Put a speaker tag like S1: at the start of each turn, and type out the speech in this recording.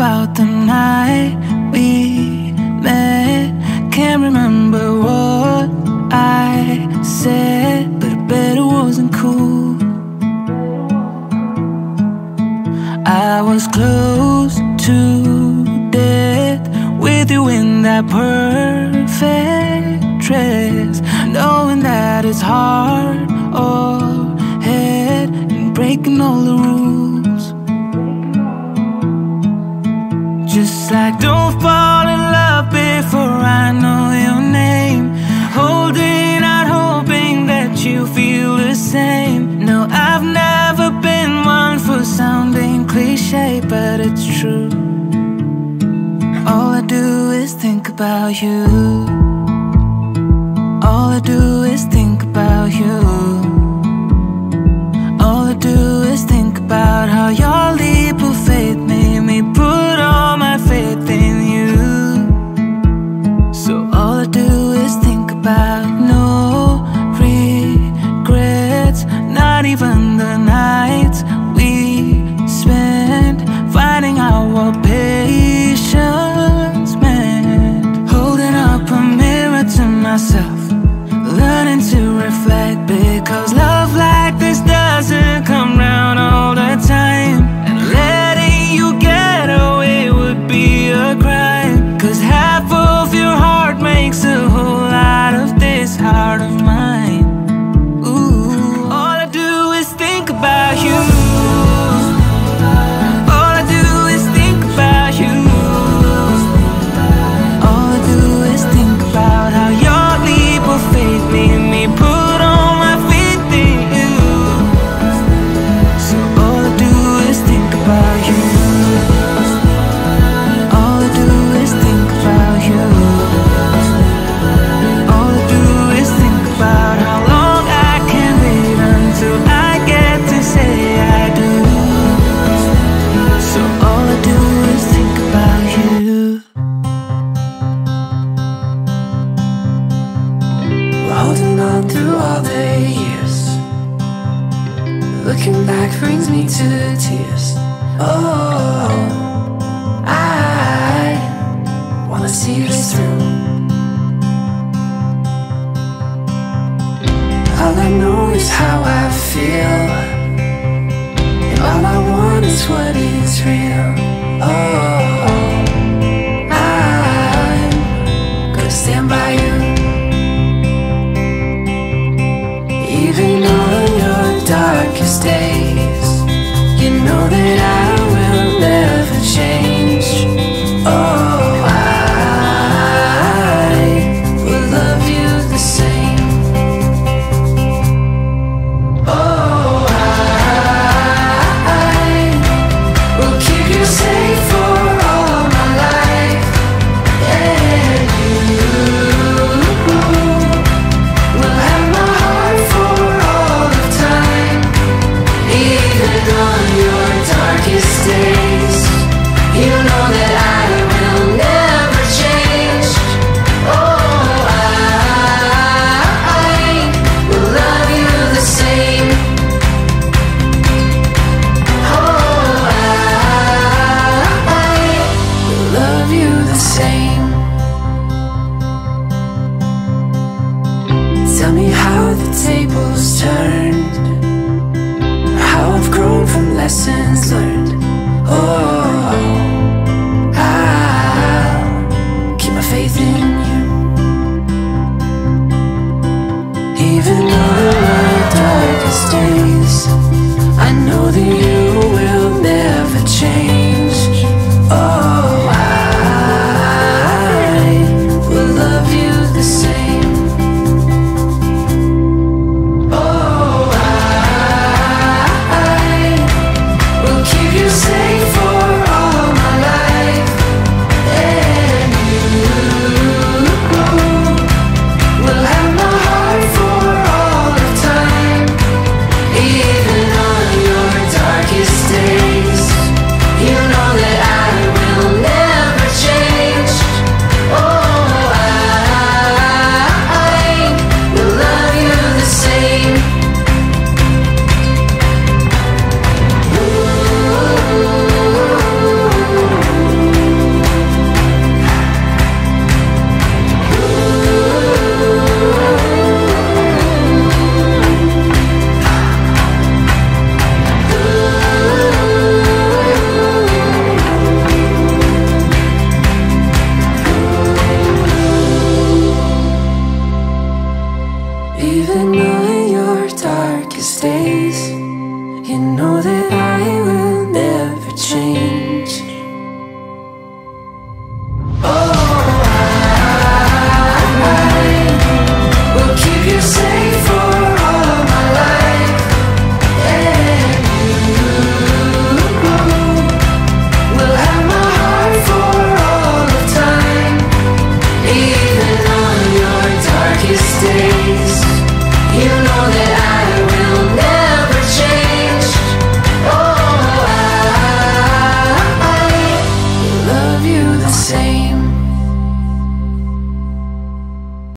S1: about the night we met. Can't remember what I said But I bet it wasn't cool. I was close to death With you in that perfect dress Knowing that it's hard or head And breaking all the rules. Like don't fall in love before I know your name. Holding out hoping that you feel the same. No, I've never been one for sounding cliche But it's true. All I do is think about you. All I do is think about you.
S2: through all the years. Looking back brings me to tears. Oh. days. You know that I same